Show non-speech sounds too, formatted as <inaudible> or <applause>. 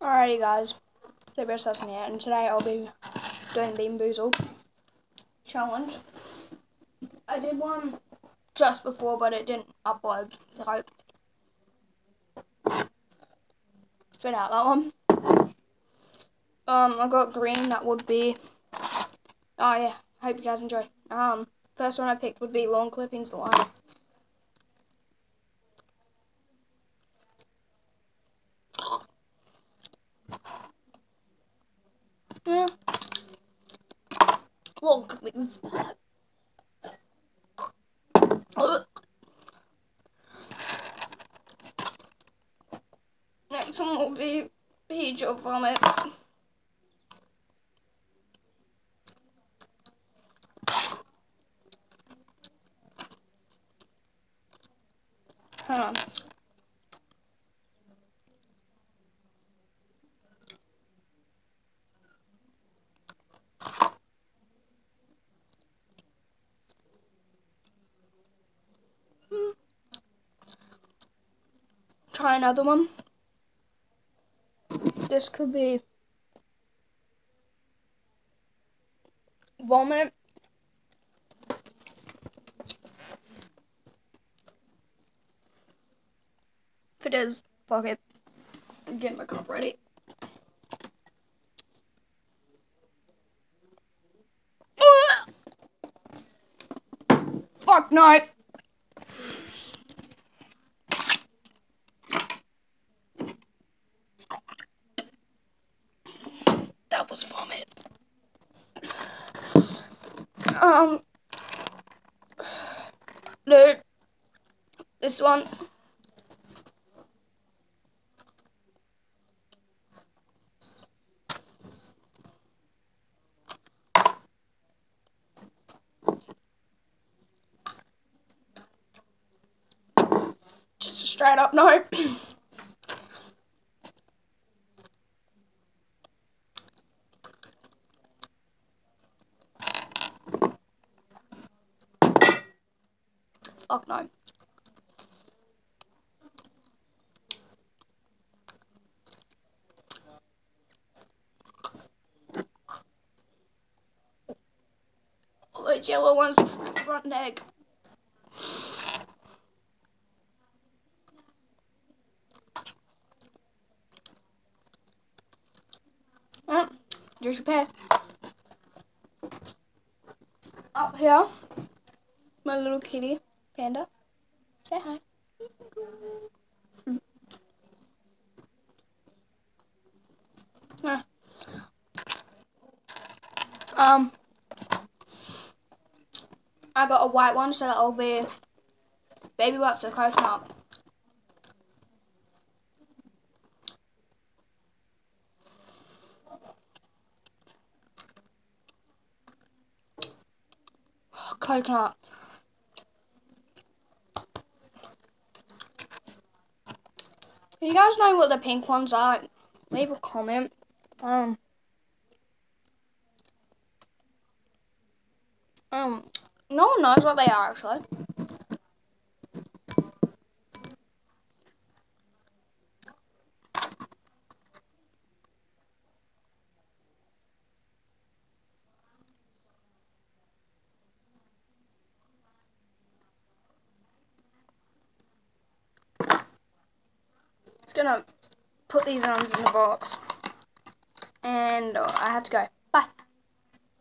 Alrighty guys, the Zebra Sesame here, and today I'll be doing Bean Boozled challenge. I did one just before, but it didn't upload, so spit out that one. Um, I got green, that would be, oh yeah, hope you guys enjoy. Um, first one I picked would be Lawn Clippings, lime. Yeah. This. Next one will be or vomit. Hold on. Try another one. This could be vomit. If it is, fuck it. Get my cup ready. Fuck no. Was vomit. Um, no, this one. Just straight up no. <clears throat> Fuck no. All those yellow ones with front egg. Oh, there's your pair. Up here, my little kitty. Panda, say hi. Ah. Um, I got a white one, so that'll be baby wipes with coconut. coconut. If you guys know what the pink ones are, leave a comment. Um, um, no one knows what they are actually. Gonna put these ones in the box. And uh, I have to go.